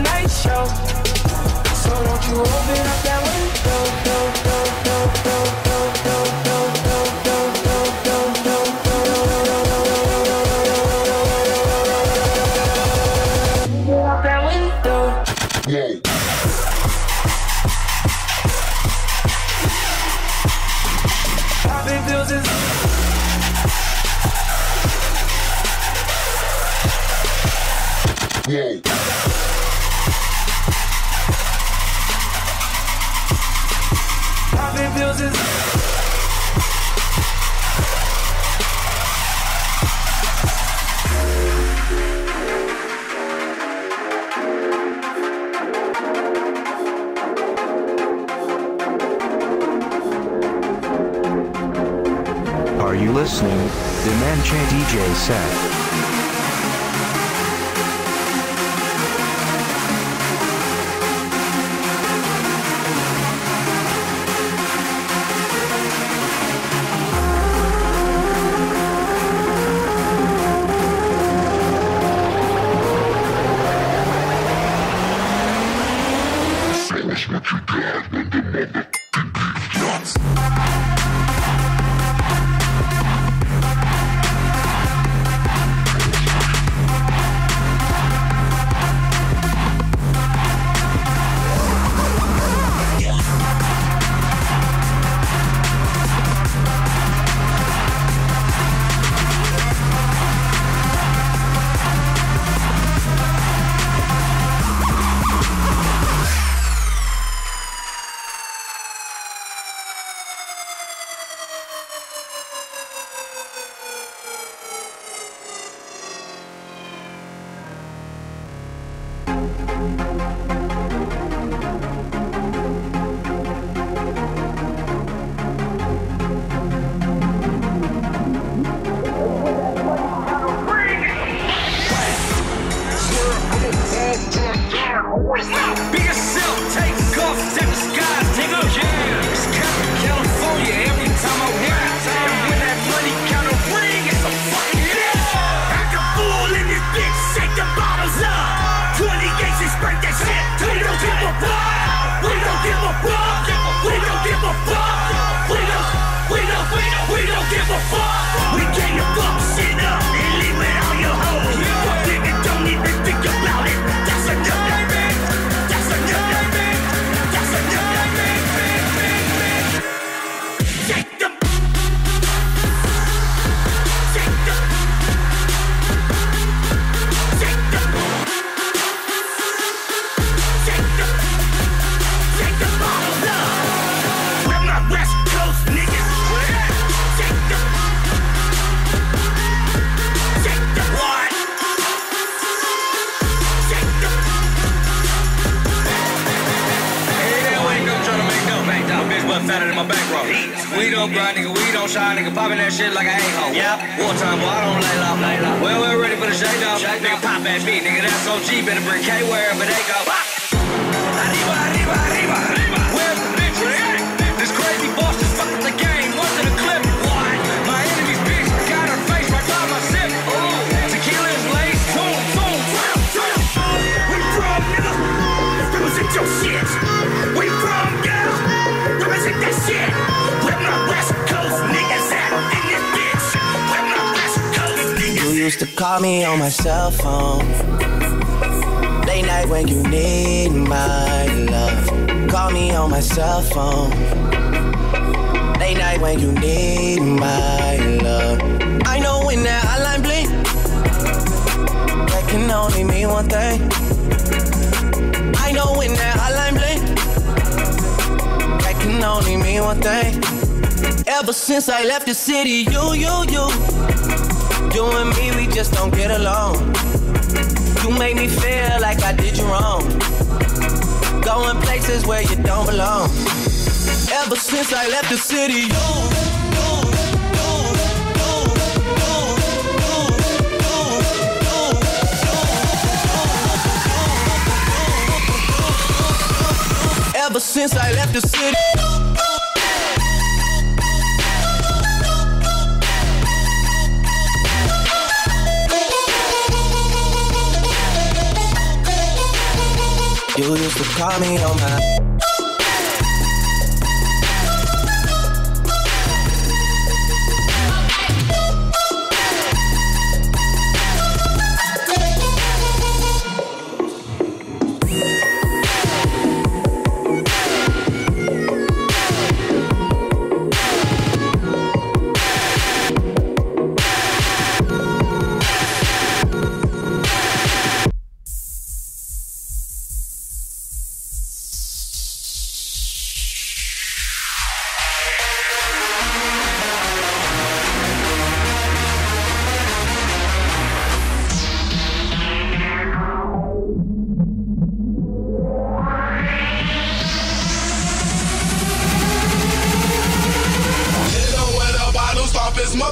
night show. So won't you open up that DJ set. You used to call me on my cell phone. Late night when you need my love. Call me on my cell phone. Late night when you need my love. I know when that hotline bling, that can only mean one thing. I that hotline bling, that can only mean one thing. Ever since I left the city, you, you, you. You and me, we just don't get along. You make me feel like I did you wrong. Going places where you don't belong. Ever since I left the city, you. Ever since I left the city. You used to call me on my.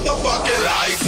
motherfucking life.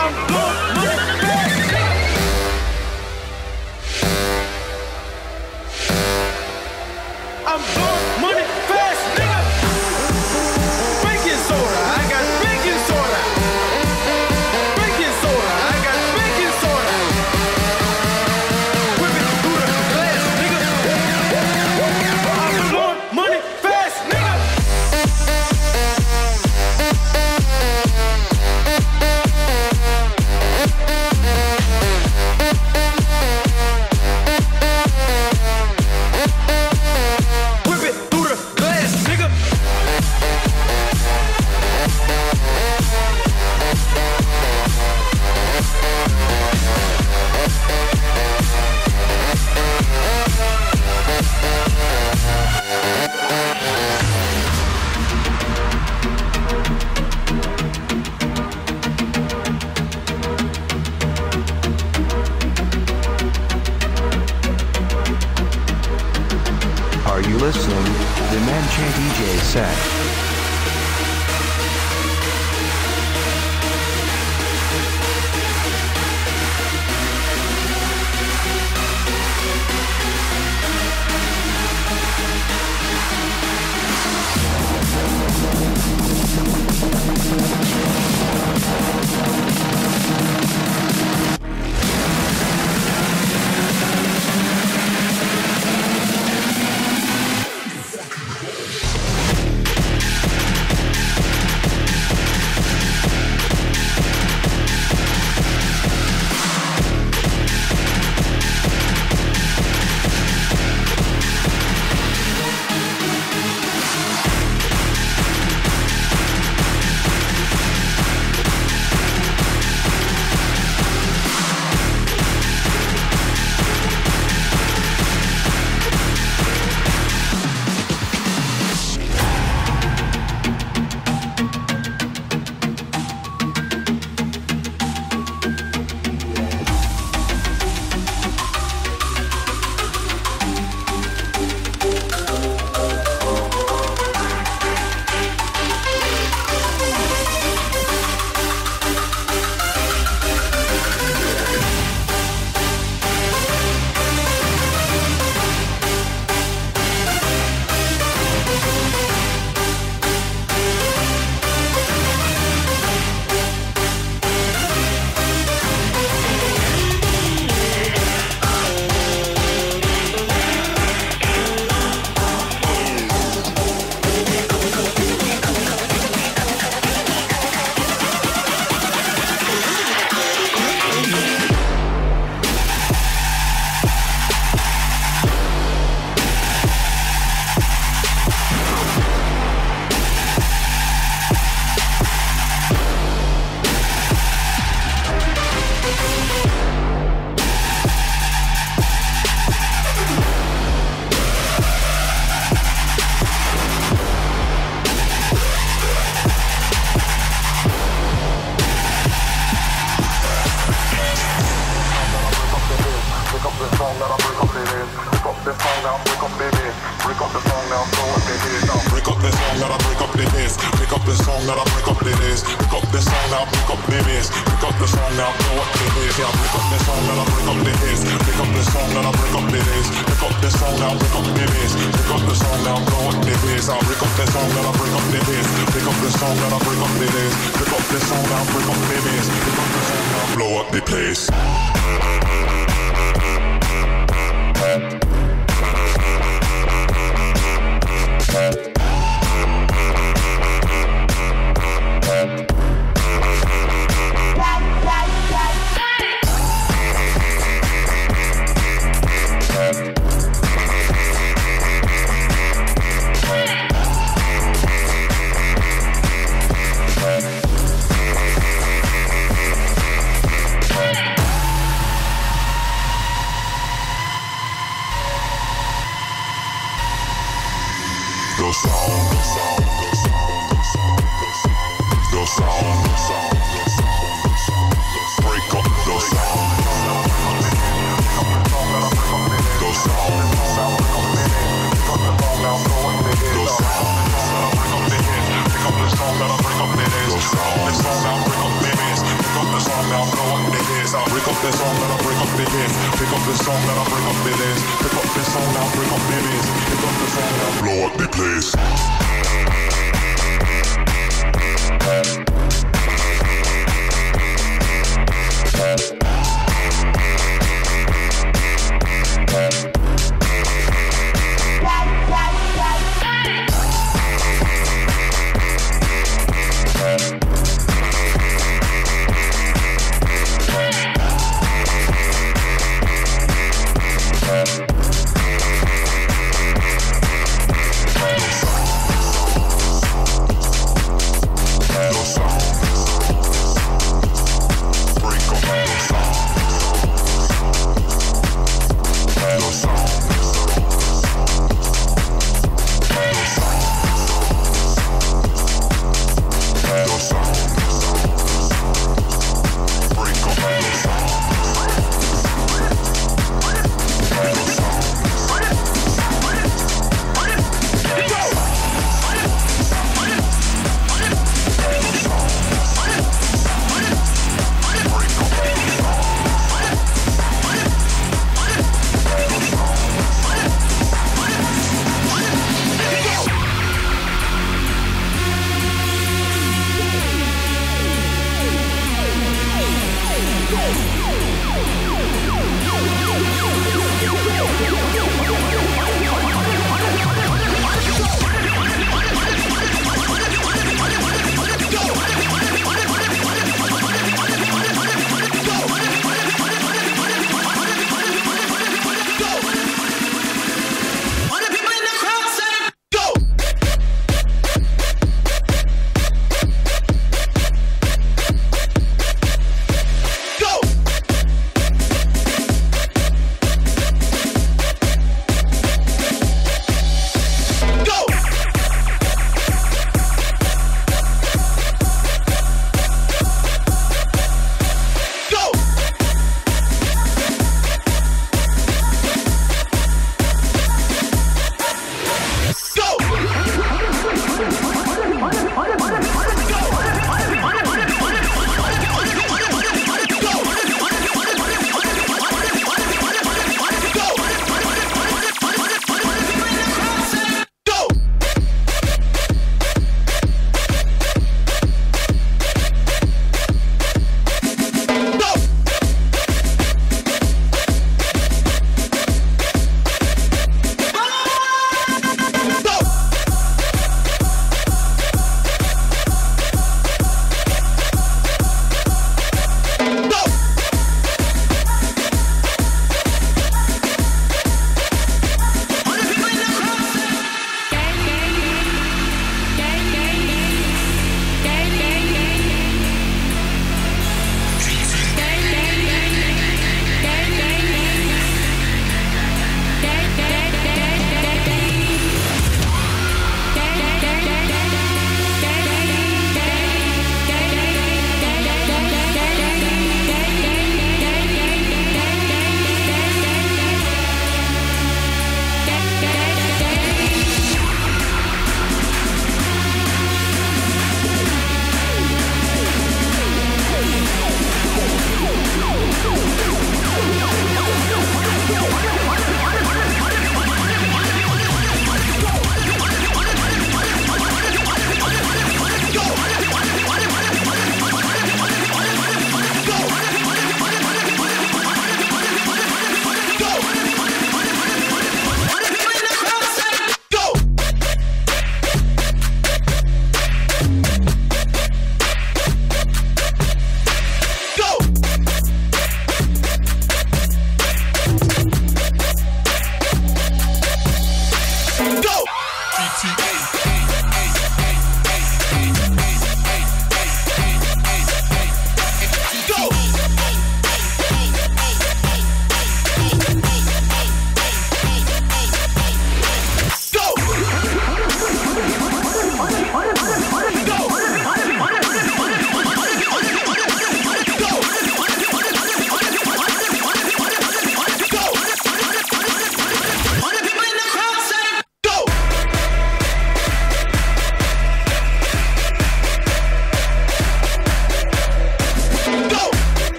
I'm money DJ set. Blow up the song and I bring up the bass. Pick up the song and I bring up the bass. Pick up the song now, bring up the bass. Pick up the song now, blow up the place. Ease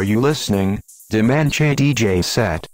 Are you listening? Dimanche DJ set.